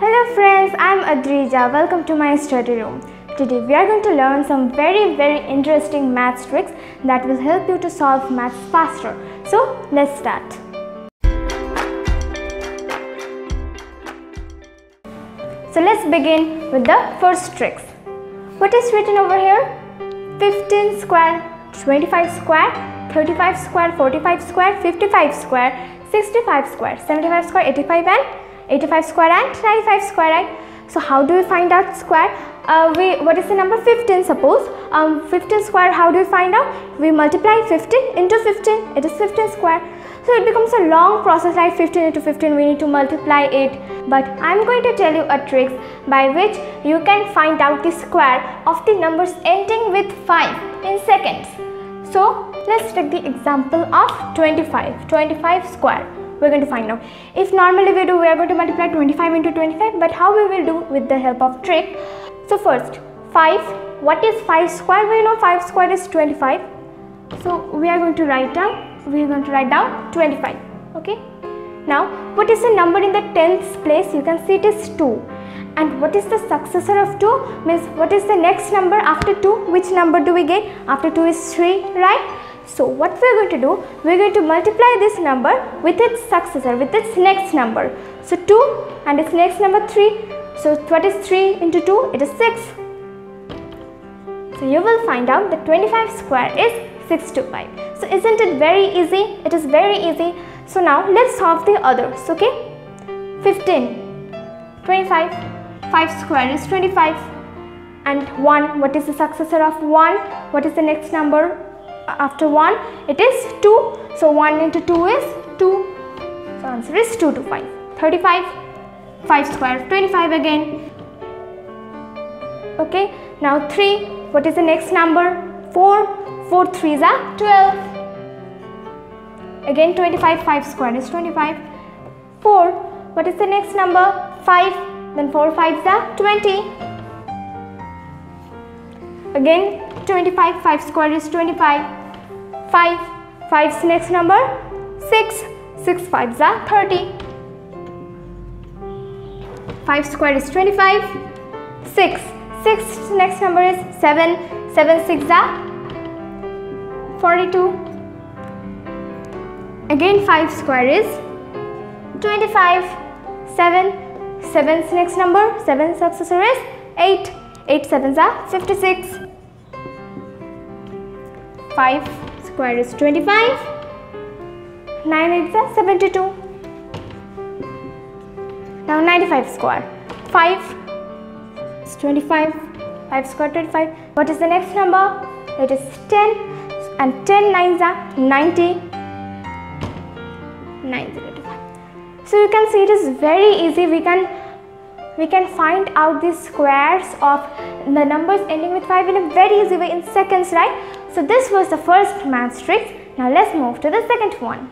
Hello friends, I'm Adrija. Welcome to my study room. Today we are going to learn some very very interesting maths tricks that will help you to solve maths faster. So let's start. So let's begin with the first tricks. What is written over here? 15 square, 25 square, 35 square, 45 square, 55 square, 65 square, 75 square, 85 and 85 square and 95 square right? So how do we find out square? Uh, we what is the number? 15 suppose. Um, 15 square how do we find out? We multiply 15 into 15 it is 15 square. So it becomes a long process like 15 into 15 we need to multiply it. But I'm going to tell you a trick by which you can find out the square of the numbers ending with 5 in seconds. So let's take the example of 25 25 square we're going to find out. If normally we do, we are going to multiply 25 into 25, but how we will do with the help of trick. So first, 5, what is 5 square? We know 5 square is 25. So we are going to write down, we are going to write down 25, okay. Now, what is the number in the 10th place? You can see it is 2. And what is the successor of 2? Means what is the next number after 2? Which number do we get? After 2 is 3, right? So what we are going to do, we are going to multiply this number with its successor, with its next number. So 2 and its next number 3. So what is 3 into 2? It is 6. So you will find out that 25 square is 625. So isn't it very easy? It is very easy. So now let's solve the others, okay? 15, 25, 5 square is 25 and 1, what is the successor of 1? What is the next number? After 1 it is 2 so 1 into 2 is 2 so answer is 2 to 5 35 5 square 25 again. Okay now 3 what is the next number? 4 4 3s are 12 again 25 5 square is 25 4 what is the next number? 5 then 4 5s are 20 again 25 5 square is 25 5 5's next number 6 6 5's are 30 5 square is 25 6 6 next number is 7 7 6 are 42 again 5 square is 25 7 7's next number 7 successor is 8 8 7's are 56 5 square is 25 9 is 72 now 95 square. 5 is 25 5 square 25 what is the next number? It is 10 and 10 nines are 90 9 so you can see it is very easy. We can we can find out the squares of the numbers ending with 5 in a very easy way in seconds right so this was the first math trick. Now let's move to the second one.